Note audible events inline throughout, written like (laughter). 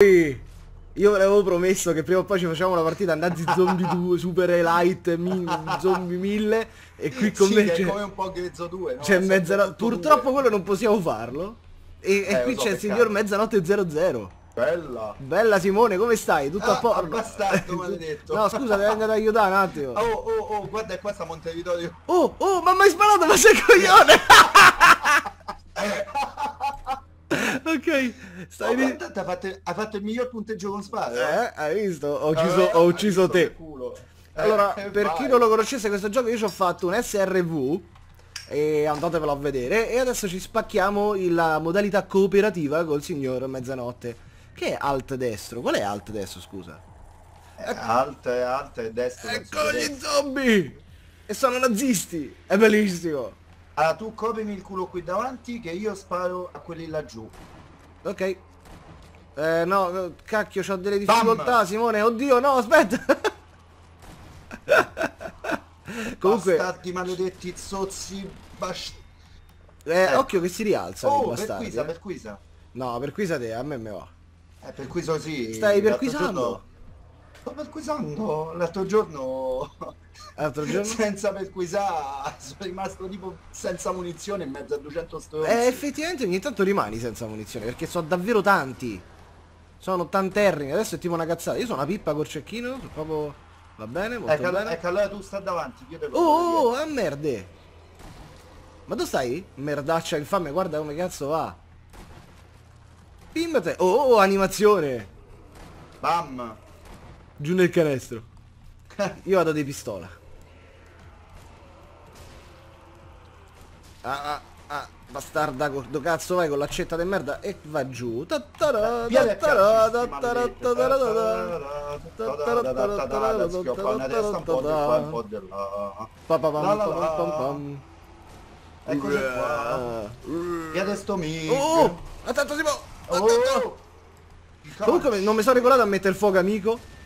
Io avevo promesso che prima o poi ci facciamo una partita a Nazi (laughs) Zombie 2 Super min, Zombie 1000 e qui con sì, me c'è come un po' Grezzo 2, no? c'è mezzanotte. Purtroppo quello non possiamo farlo. E, e Eh, qui lo so, c'è il signor Mezzanotte 00. Bella. Bella Simone, come stai? Tutto a Ah, posto? bastardo (laughs) maledetto. No, scusa, devi andare ad aiutare un attimo. Oh, oh, oh, guarda qua sta Montevideo. Oh, oh, ma mi hai sparato, ma sei coglione! (laughs) (laughs) ok, stai Oh, di... guarda, t'ha fatto, ha fatto il miglior punteggio con spada. Eh, hai visto? Ho Eh, ucciso, ho hai ucciso te. Eh, Allora, eh, per vai. chi non lo conoscesse questo gioco, io ci ho fatto un SRV e andatevelo a vedere e adesso ci spacchiamo in- la modalità cooperativa col signor Mezzanotte. Che è alt destro? Qual è alt destro, scusa? Eh, Alta e alta e destra. Ecco gli zombie! E sono nazisti! È bellissimo! Allora tu coprimi il culo qui davanti che io sparo a quelli laggiù. Ok. Eh no, cacchio, ho delle Bam! difficoltà, Simone. Oddio, no, aspetta. (laughs) Comunque, Bastardi maledetti zozzi bas... eh, occhio che si rialzano i Oh, per bastardi. quisa, eh. per quisa. No, per quisa te, a me me va. Eh, per quiso sì. Stai l'altro perquisando? Sto perquisando. L'altro giorno... (laughs) L'altro giorno? senza perquisare sono rimasto tipo senza munizione in mezzo a 200 stronzi. Eh, effettivamente ogni tanto rimani senza munizione, perché sono davvero tanti. Sono tanterrimi, adesso è tipo una cazzata. Io sono una pippa col cecchino, sono proprio... Va bene, molto Ecco, bene. ecco, allora tu sta davanti, chiude Oh, oh, oh, ah merde. Ma dove stai? Merdaccia infame, guarda come cazzo va. Pimmate. Oh, oh, oh, animazione. Bam! Giù nel canestro. (laughs) Io vado di pistola. Ah, ah, ah, bastarda, do cazzo vai con l'accetta di merda e va giù. Eccoci qua. Sto mig. Oh, attento Simo. Attento. Oh! Comunque non mi sono ricordato a mettere il fuoco amico.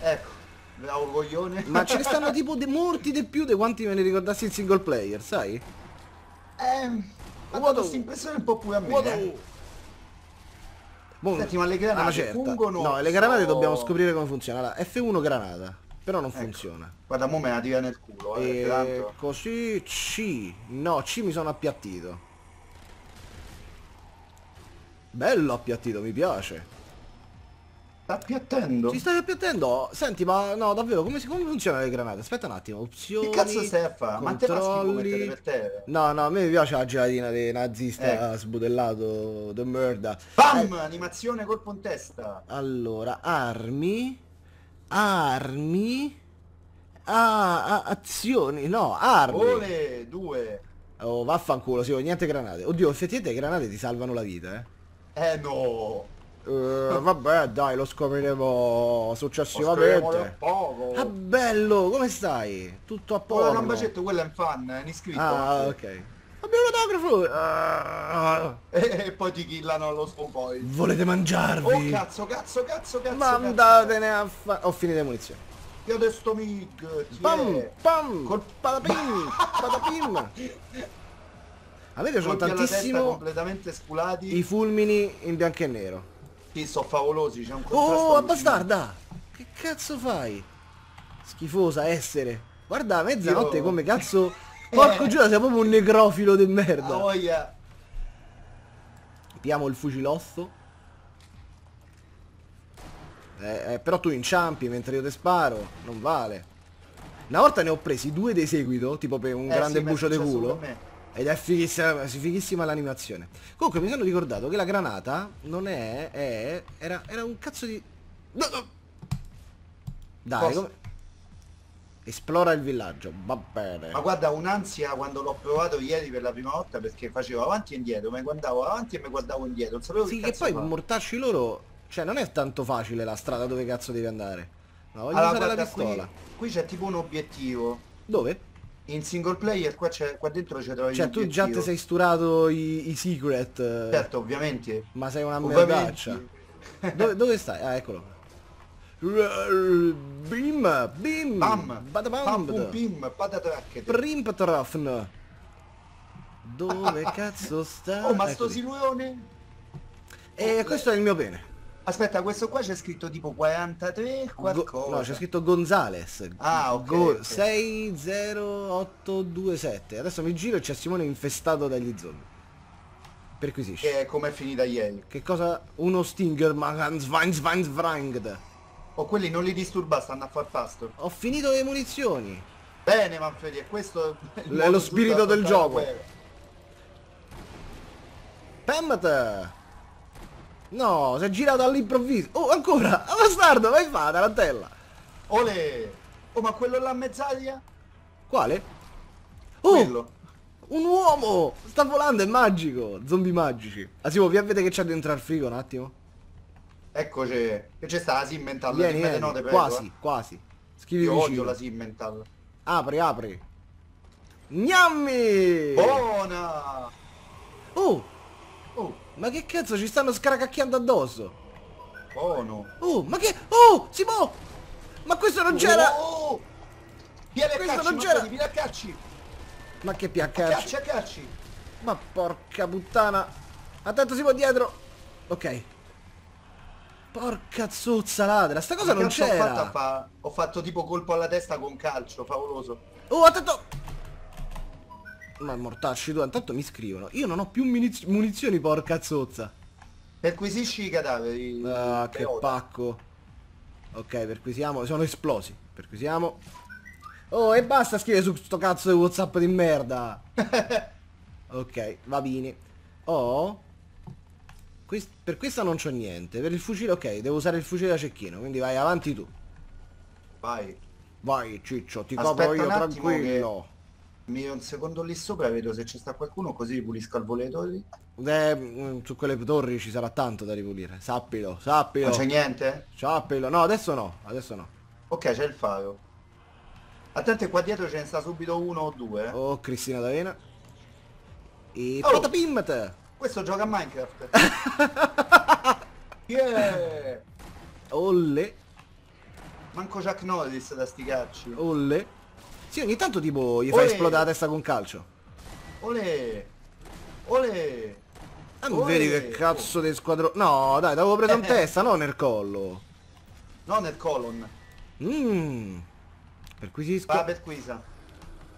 Ecco, bravo coglione. (laughs) Ma ce ne stanno tipo de molti di più di quanti me ne ricordassi il single player, sai? Eh, ha Guarda. dato questa impressione un po' pure a me. Guarda. eh. Boh, Senti, ma le granate una certa. fungono? No, le granate o- dobbiamo scoprire come funziona. Allora, F1 granata, però non Ecco. funziona. Guarda, mo me la tira nel culo, eh, E tanto. così C. No, C mi sono appiattito. Bello appiattito, mi piace. Appiattendo? Ci stai appiattendo? Senti, ma no, davvero, come, si- come funzionano le granate? Aspetta un attimo, opzioni. Che cazzo stai a fare? Ma te controlli. per terra? No, no, a me piace la gelatina dei nazista Ecco. sbudellato de merda. Bam! Animazione colpo in testa. Allora, armi, armi, ah, ah, azioni, no, armi. Ole, due. Oh, vaffanculo, sì, niente granate. Oddio, effettivamente le granate ti salvano la vita, eh. Eh no. Eh, vabbè, dai, lo scopriremo Lo successivamente. poco. Ah, bello, come stai? Tutto a posto. non bacetto, quello è un fan, è un iscritto. Ah, ok. Abbiamo un autografo. E, e poi ti killano spawn point. volete mangiarvi? Oh cazzo, cazzo, cazzo, cazzo. Mandatene a fa... Ho finito le munizioni. Io adesso mig. Pam, pam, Col- patapim, (laughs) patapim. A me piacciono tantissimo completamente sculati. i fulmini in bianco e nero. Sì, sono favolosi, c'è un contrasto. Oh, allucinante. bastarda! Che cazzo fai? Schifosa essere. Guarda, a mezzanotte Io- come cazzo... (laughs) Porco giuro, sei proprio un necrofilo Ah, merda. voglia. Piamo il fucilozzo. Eh, eh, però tu inciampi mentre io te sparo. Non vale. Una volta ne ho presi due di seguito, tipo per un Eh, grande sì, bucio di culo. Ed è fighissima, fighissima l'animazione. Comunque mi sono ricordato che la granata non è... è era, era un cazzo di... No, no. Dai, come... Esplora il villaggio, va bene. Ma guarda, un'ansia quando l'ho provato ieri per la prima volta perché facevo avanti e indietro, mi guardavo avanti e mi guardavo indietro, non sapevo Sì, che che poi fare. mortarci loro... Cioè, non è tanto facile la strada dove cazzo devi andare. No, voglio Allora, usare la guarda, pistola. qui, qui c'è tipo un obiettivo. Dove? In single player qua, c'è, qua dentro ci trovi Cioè, tu già ti sei sturato i, i secret, eh, Certo, ovviamente. ma sei una merdaccia. Dove, dove stai? Ah, eccolo. Bim, bim, Bam! badabam, bada. pim, patatracchete. Primpetrafn. Dove cazzo sta? (laughs) Oh, ma sto silurone? E questo è il mio pene. Aspetta, questo qua c'è scritto tipo 43 Go- qualcosa. no, c'è scritto Gonzales. Ah, ok, Go- ok. 60827. Adesso mi giro e c'è Simone infestato dagli zombie. Perquisisci. Che è come è finita ieri. Che cosa? Uno Stinger Magan O quelli non li disturba, stanno a far pasto. Ho finito le munizioni. Bene Manfredi, è questo È modo lo spirito del gioco. Pemmet! No, si è girato all'improvviso. Oh, ancora! Ah, (laughs) bastardo, vai fa, tarantella. Ole! Oh, ma quello là a mezz'aria? Quale? Oh, Quello. un uomo! Sta volando, è magico. Zombie magici. Ah, Simo, vi avete che c'è dentro al frigo un attimo? Eccoci. Che c'è sta la Simmental? Vieni, vieni. no, te prego, quasi, eh. quasi. Scrivi Io vicino. odio la Simmental. Apri, apri. Gnammi! Buona! Oh, ma che cazzo ci stanno scracacchiando addosso? buono. Oh, ma che... Oh, Simo! Ma questo non c'era... Oh! Vieni a Questo non c'era. vieni a cacci! Ma che A piacca... cacci! Ma porca puttana. Attento Simo dietro. Ok. Porca zozza ladra. Sta cosa Ma non cazzo ho c'era. fa- ho fatto tipo colpo alla testa con calcio, favoloso. Oh, attento. Ma mortacci tu, intanto mi scrivono. Io non ho più muniz- munizioni, porca zozza. Perquisisci i cadaveri. Ah, che Peota. pacco. Ok, perquisiamo. Sono esplosi. Perquisiamo. Oh, e basta scrivere su sto cazzo di Whatsapp di merda. (laughs) ok, va bene. Oh. Quest- per questa non c'ho niente. Per il fucile, ok, devo usare il fucile da cecchino. Quindi vai avanti tu. Vai. Vai, ciccio, ti Aspetta copro io un attimo Mi un secondo lì sopra, vedo se ci sta qualcuno, così ripulisco al voletore. Eh, mm, su quelle torri ci sarà tanto da ripulire. Sappilo, sappilo. Non c'è niente? Sappilo. No, adesso no, adesso no. Ok, c'è il faro. Attento qua dietro ce ne sta subito uno o due. eh. Oh, Cristina D'Avena. E Oh. Patapimmet. Questo gioca a Minecraft. (laughs) yeah! Olle, Manco Chuck Norris da sti cacci. olle. Sì, ogni tanto tipo gli fai esplodere la testa con calcio. Ole! Ole! Ah, non vedi che cazzo di squadro... No, dai, preso in Eh. testa, non nel collo. No, nel colon. Mmm. Perquisisco. Va per quisa.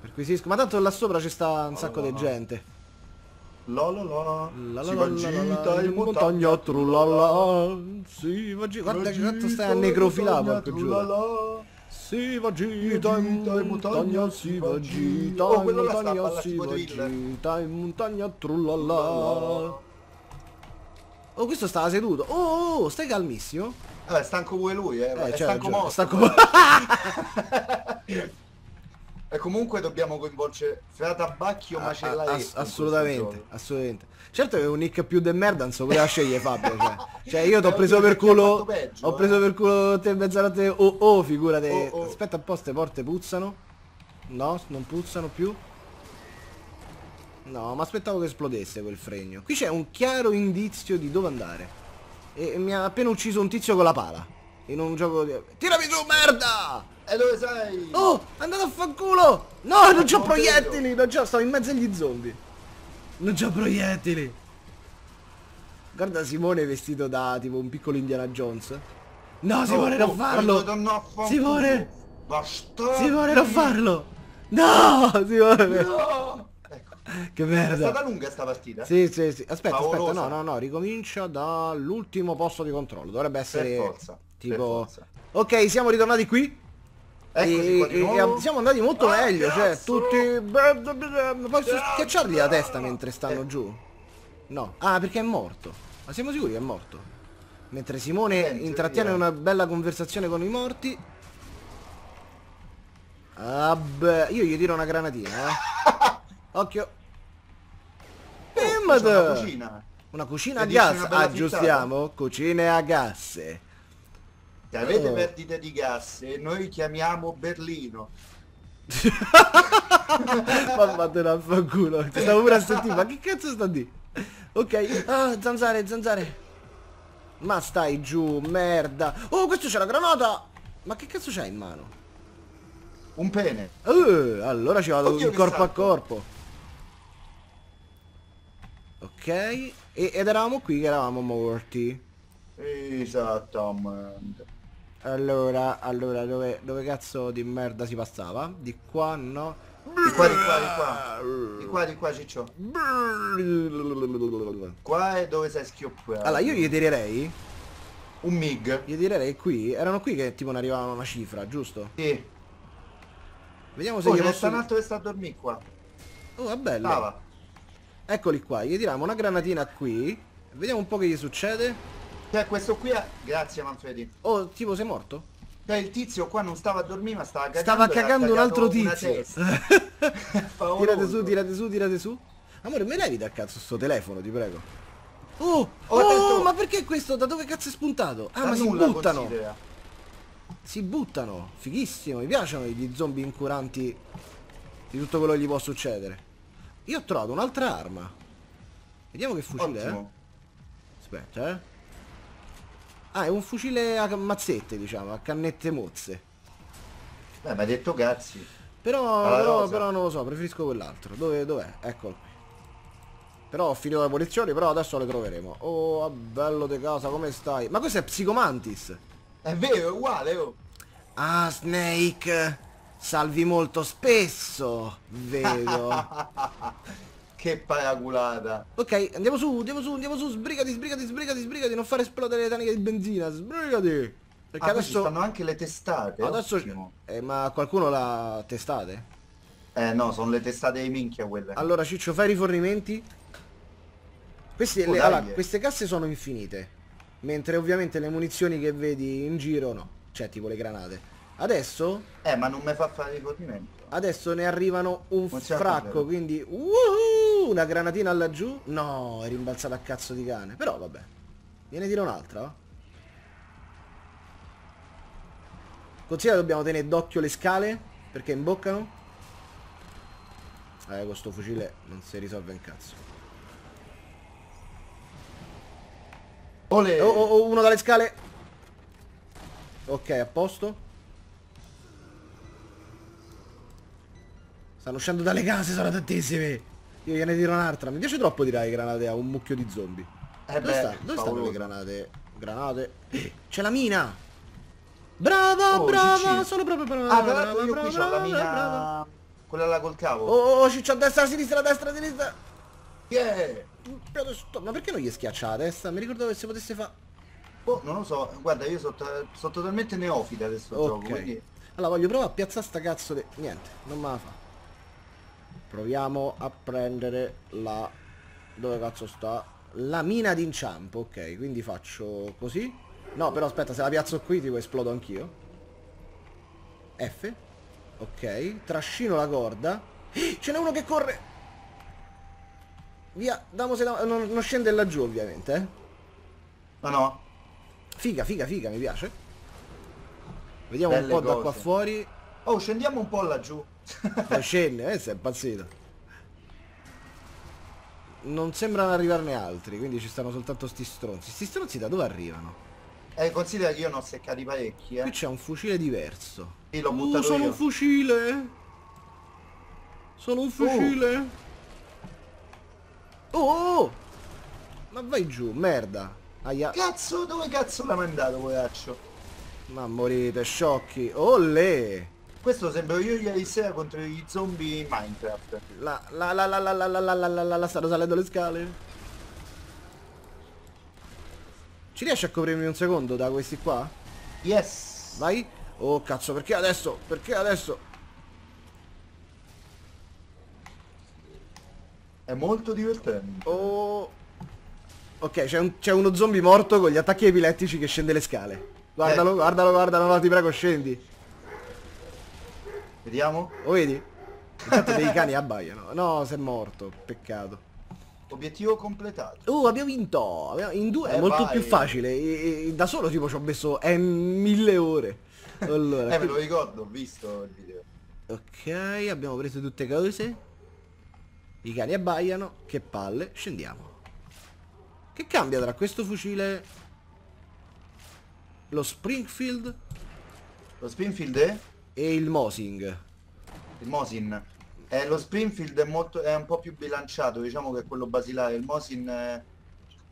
Perquisisco. Ma tanto là sopra ci sta un sacco no, di no. gente. La la la. La si la va la in la la gita in. Si va gi- Guarda che quanto stai a necrofilare, porco giù. Si va gita in montagna, si va gita Oh, in montagna, si va gita in montagna trullala. Oh, questo stava seduto. Oh, oh, oh, stai calmissimo. Vabbè, stanco pure lui, eh. Eh, è stanco ragione, morto. stanco- (laughs) (laughs) E comunque dobbiamo coinvolgere fra tabacchi o macellai. ass- assolutamente, assolutamente. Certo che un nick più de merda non so poteva scegliere Fabio, cioè. (laughs) Cioè io ti ho Eh, preso per culo. peggio, Ho eh. preso per culo te mezzanotte. Oh oh, figurate. Oh, oh. Aspetta un po', ste porte puzzano. No, non puzzano più. No, ma aspettavo che esplodesse quel fregno. Qui c'è un chiaro indizio di dove andare. E e mi ha appena ucciso un tizio con la pala. In un gioco di. Tirami giù, merda! E dove sei? Oh, andate a fanculo! No, non c'ho proiettili! Non c'ho, stavo in mezzo agli zombie. Non c'ho proiettili! Guarda Simone vestito da tipo un piccolo Indiana Jones. No, Simone, non farlo! Simone! Basta! Simone, non farlo! No, (laughs) Simone! No! Ecco. (laughs) Che È merda! stata lunga sta partita? Sì, sì, sì. Aspetta, Favolosa. aspetta, no, no, no, ricomincia dall'ultimo posto di controllo. Dovrebbe essere Per forza, tipo... per forza. Ok, siamo ritornati qui. Eccoci e, e- siamo andati molto Ah, meglio, cioè cazzo! tutti... Poi schiacciargli la testa mentre stanno Eh. giù. No. Ah, perché è morto. Ma siamo sicuri che è morto? Mentre Simone Senti, intrattiene via. una bella conversazione con i morti. Ah beh, io gli tiro una granatina, eh. (laughs) Occhio. Oh, Pimmat! una cucina. Una cucina a gas, aggiustiamo, cucine a gas. Se avete Oh. perdite di gas e noi chiamiamo Berlino. (laughs) Ma fatela a fanculo, ti stavo pure a sentire, ma che cazzo sta di? Ok, ah, zanzare, zanzare. Ma stai giù, merda. Oh, questo c'è la granata! Ma che cazzo c'hai in mano? Un pene. Uh, allora ci vado Oddio, che corpo a corpo. Ok, e- ed eravamo qui che eravamo morti. Esattamente. Allora, allora, dove, dove cazzo di merda si passava? Di qua no. Di qua, di qua, di qua. Di qua, di qua, ciccio. Qua è dove sei schioppato. Allora, io gli direi, Un MIG. gli direi qui, erano qui che tipo ne arrivava una cifra, giusto? Sì. Vediamo se Oh, gli posso... un altro che sta a dormire qua. Oh, è bello. Stava. Eccoli qua, gli tiriamo una granatina qui. Vediamo un po' che gli succede. Cioè, questo qui è... Grazie, Manfredi. Oh, tipo sei morto? Cioè, il tizio qua non stava a dormire, ma stava cagando. Stava cagando un altro tizio. (laughs) tirate su, tirate su, tirate su. Amore, me levi da cazzo sto telefono, ti prego. Oh, Oh, oh, ma perché questo? Da dove cazzo è spuntato? Ah, ma si buttano. considera. Si buttano. Fighissimo, mi piacciono gli zombie incuranti di tutto quello che gli può succedere. Io ho trovato un'altra arma. Vediamo che fucile Ottimo. è. Aspetta, eh. Ah, è un fucile a mazzette, diciamo, a cannette mozze. Beh, mi hai detto cazzi. Però, però, però non lo so, preferisco quell'altro. Dove, dov'è? Eccolo qui. Però ho finito le munizioni, però adesso le troveremo. Oh, bello de casa, come stai? Ma questo è Psicomantis. È vero, è uguale, oh. Ah, Snake. Salvi molto spesso, vedo. (laughs) che paraculata. ok, andiamo su, andiamo su, andiamo su. Sbrigati, sbrigati, sbrigati, sbrigati. Non fare esplodere le taniche di benzina. Sbrigati. Perché Ah, adesso... stanno anche le testate. Adesso... ottimo. Eh, ma qualcuno l'ha testate? Eh no, sono le testate di minchia quelle. Allora Ciccio fai i rifornimenti Queste, Oh, le- allora, queste casse sono infinite Mentre ovviamente le munizioni che vedi in giro no Cioè tipo le granate Adesso Eh, ma non mi fa fare rifornimento. Adesso ne arrivano un fracco. Quindi uhuh, Una granatina laggiù No è rimbalzata a cazzo di cane Però vabbè Viene dire un'altra va? Considera dobbiamo tenere d'occhio le scale Perché imboccano Eh questo fucile non si risolve un cazzo Ole! Oh, oh, oh, uno dalle scale. Ok, a posto. Stanno uscendo dalle case, sono tantissimi. Io gliene tiro un'altra. Mi piace troppo tirare granate a un mucchio di zombie. Eh Dove, beh, sta- dove stanno le granate? Granate. C'è la mina! Brava, Oh, brava! Cicci. Sono proprio brava. Ah, brava, l'altro io qui brava, c'ho la brava, mina... brava. Quella là col cavo. Oh, oh, oh, Ciccio, a destra, a sinistra, a destra, a sinistra. Yeah! Adesso- Ma perché non gli schiaccia la testa? Mi ricordavo che si potesse fare... Oh, non lo so, guarda, io sono, sono totalmente neofita di questo gioco, quindi... Allora voglio provare a piazzare sta cazzo di... Niente, non me la fa. Proviamo a prendere la... Dove cazzo sta? La mina d'inciampo, ok. Quindi faccio così. No, però aspetta, se la piazzo qui tipo esplodo anch'io. F. Ok. Trascino la corda. Eh, Ce n'è uno che corre! Via, damose da... Non, non scende laggiù ovviamente, eh. No, no, Figa, figa, figa, mi piace. Vediamo Belle un po' da qua fuori. Oh, scendiamo un po' laggiù. (laughs) Non scende, eh, sei impazzito. Non sembrano arrivarne altri, quindi ci stanno soltanto sti stronzi. Sti stronzi da dove arrivano? Eh, considera che io ne ho seccati parecchi, Qui eh. c'è un fucile diverso. Sì, l'ho Uh, buttato sono io. un fucile! Sono un fucile! Oh, oh, oh! Ma vai giù, merda! Aia, Cazzo, dove cazzo l'ha mandato, poveraccio? ma morite, sciocchi! Olle! Questo sembro io ieri sera contro gli zombie in Minecraft. La la la la la la la la la la la la stanno salendo le scale. Ci riesci a coprirmi un secondo da questi qua? Yes! Vai. Oh cazzo, perché adesso? Perché adesso? È molto divertente. Oh. Ok, c'è un- uno zombie morto con gli attacchi epilettici che scende le scale. Guardalo, Eh. guardalo, guardalo, no, ti prego, scendi. Vediamo. Lo vedi? Intanto dei cani abbaiano. No, sei morto, peccato. Obiettivo completato. Oh, abbiamo vinto! In due è Eh, molto vai. più facile. e- e- da solo tipo ci ho messo eh, mille ore. Allora, Eh, me lo ricordo, ho visto il video. ok, abbiamo preso tutte cose. I cani abbaiano. Che palle. Scendiamo. Che cambia tra questo fucile... Lo Springfield Lo Springfield è? E il Mosing. Il Mosin. Eh, lo Springfield è, molto, è un po' più bilanciato, diciamo che è quello basilare. Il Mosin, eh,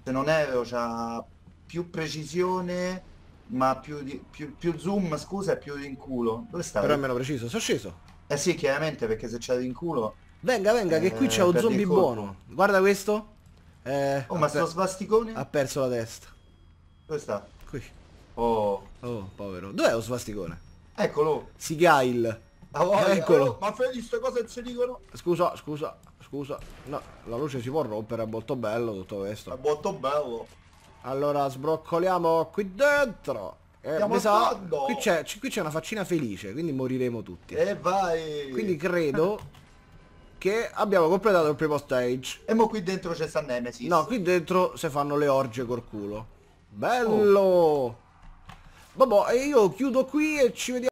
se non erro, c'ha più precisione, ma più, di, più, più zoom, scusa, e più in culo. Dove stai? Però è meno preciso. Sono sceso. Eh sì, chiaramente, perché se c'è in culo... Venga, venga, che qui Eh, c'è un zombie buono. Guarda questo. Eh, Oh, ma ha, sto svasticone? ha perso la testa. Dove sta? Qui. Oh, Oh, povero. Dov'è lo svasticone? Eccolo. Sigail. Ah, voglia. Eccolo. Oh, ma fai queste cose non si dicono? Scusa, scusa, scusa. No, la luce si può rompere, è molto bello tutto È questo. molto bello. Allora, sbroccoliamo qui dentro. Eh, sa, qui c'è una faccina felice, quindi moriremo tutti. E vai. Quindi credo (laughs) che abbiamo completato il primo stage. E mo qui dentro c'è sta Nemesis. No, qui dentro si fanno le orge col culo. Bello! Vabbè, e io chiudo qui e ci vediamo.